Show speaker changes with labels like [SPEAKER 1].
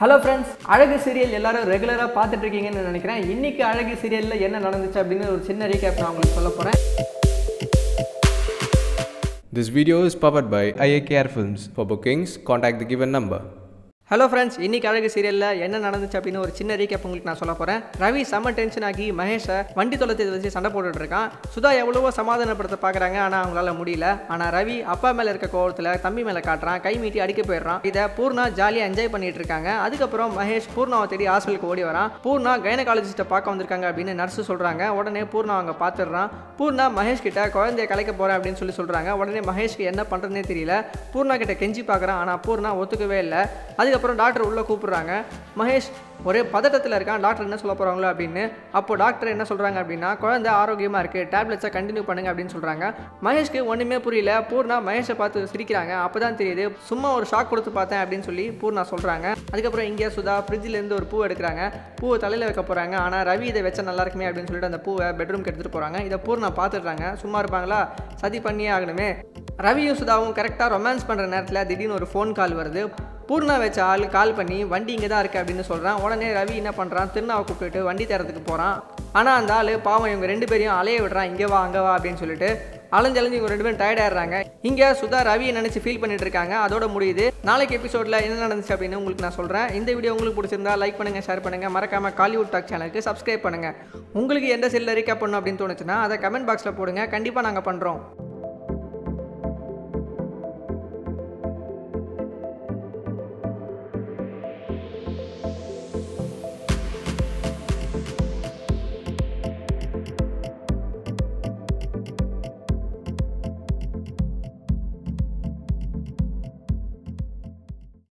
[SPEAKER 1] Hello friends அழகு serial எல்லாரும் ரெகுலராக பார்த்துட்டு இருக்கீங்கன்னு நினைக்கிறேன் இன்னைக்கு அழகு சீரியலில் என்ன நடந்துச்சு அப்படின்னு ஒரு சின்ன ரீகேப் நான் உங்களுக்கு சொல்ல போகிறேன்
[SPEAKER 2] This video is powered by IAKR Films. For bookings, contact the given number.
[SPEAKER 1] Hello friends இன்னைக்கு அழகு சீரியலில் என்ன நடந்துச்சு அப்படின்னு ஒரு சின்ன ரீகேப் உங்களுக்கு நான் சொல்ல போகிறேன் ரவி செம்ம டென்ஷன் ஆகி மகேஷை வண்டி தொலைத்தை வச்சு சண்டை போட்டுட்டு இருக்கான். சுதா எவ்வளவோ சமாதானப்படுத்த பார்க்குறாங்க ஆனால் அவங்களால முடியல. ஆனால் ரவி அப்பா மேலே இருக்க கோவத்தில் தம்பி மேலே காட்டுறான் கை மீட்டி அடிக்க போயிடுறான். இதை பூர்ணா ஜாலியாக என்ஜாய் பண்ணிட்டு இருக்காங்க. அதுக்கப்புறம் மகேஷ் பூர்ணாவை தேடி ஹாஸ்பிட்டலுக்கு ஓடி வரான். பூர்ணா கைனகாலஜிஸ்ட்டை பார்க்க வந்திருக்காங்க அப்படின்னு நர்ஸு சொல்கிறாங்க உடனே பூர்ணா அவங்க பார்த்துடுறான் பூர்ணா மகேஷ் கிட்ட குழந்தைய கலைக்க போகிறேன் அப்படின்னு சொல்லி சொல்கிறாங்க உடனே மகேஷ்க்கு என்ன பண்ணுறதுனே தெரியல. பூர்ணா கிட்ட கெஞ்சி பார்க்குறான் ஆனால் பூர்ணா ஒத்துக்கவே இல்லை. அதுக்கப்புறம் டாக்டர் உள்ளே கூப்பிட்றாங்க. மகேஷ் ஒரே பதட்டத்தில் இருக்கான் டாக்டர் என்ன சொல்ல போகிறாங்களோ அப்படின்னு. அப்போ டாக்டர் என்ன சொல்கிறாங்க அப்படின்னா குழந்தை ஆரோக்கியமாக இருக்குது டேப்லெட்ஸை கண்டினியூ பண்ணுங்க அப்படின்னு சொல்கிறாங்க மகேஷ்க்கு ஒன்றுமே புரியல. பூர்ணா மகேஷை பார்த்து சிரிக்கிறாங்க. அப்போ தான் தெரியுது சும்மா ஒரு ஷாக் கொடுத்து பார்த்தேன் அப்படின்னு சொல்லி பூர்ணா சொல்கிறாங்க அதுக்கப்புறம் இங்கே சுதா ஃப்ரிட்ஜிலேருந்து ஒரு பூ எடுக்கிறாங்க. பூவை தலையில் வைக்க போகிறாங்க ஆனால் ரவி இதை வச்சா நல்லா இருக்குமே அப்படின்னு சொல்லிட்டு அந்த பூவை பெட்ரூம்க்கு எடுத்துகிட்டு போகிறாங்க இதை பூர்ணா பார்த்துடுறாங்க. சும்மா இருப்பாங்களா? சதி பண்ணியே ஆகணுமே. ரவியும் சுதாவும் கரெக்டாக ரொமான்ஸ் பண்ணுற நேரத்தில் திடீர்னு ஒரு ஃபோன் கால் வருது. பூர்ணா வச்ச ஆள் கால் பண்ணி வண்டி இங்கே தான் இருக்குது அப்படின்னு சொல்கிறான் உடனே ரவி என்ன பண்ணுறான் திருநாவை கூப்பிட்டு வண்டி தரத்துக்கு போகிறான் ஆனால் அந்த ஆள் பாவம் இவங்க ரெண்டு பேரையும் அலைய விடுறான். இங்கே வா அங்கே வா அப்படின்னு சொல்லிட்டு அலைஞ்சலைஞ்சு இவங்க ரெண்டு பேரும் டயர்டாயிடுறாங்க இங்கே சுதா ரவியை நினச்சி ஃபீல் பண்ணிட்டு இருக்காங்க. அதோட முடியுது. நாளைக்கு எபிசோடில் என்ன நடந்துச்சு அப்படின்னு உங்களுக்கு நான் சொல்கிறேன் இந்த வீடியோ உங்களுக்கு பிடிச்சிருந்தா லைக் பண்ணுங்கள் ஷேர் பண்ணுங்கள் மறக்காமல் காலிவுட் டாக் சேனலுக்கு சப்ஸ்கிரைப் பண்ணுங்கள் உங்களுக்கு எந்த செல்லில் ரீகேப் பண்ணணும் அப்படின்னு தோணுச்சுன்னா அதை கமெண்ட் பாக்ஸில் போடுங்க. கண்டிப்பாக நாங்கள் பண்ணுறோம்